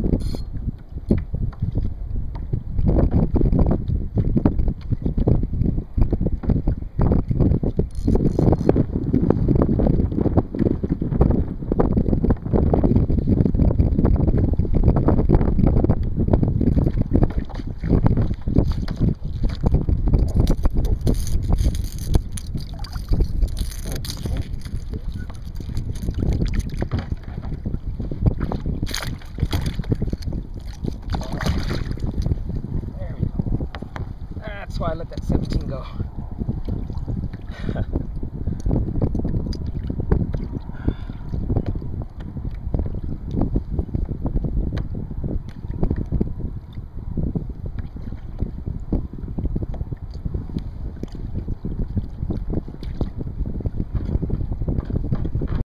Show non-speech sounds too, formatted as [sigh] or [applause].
you that's why I let that 17 go. [laughs]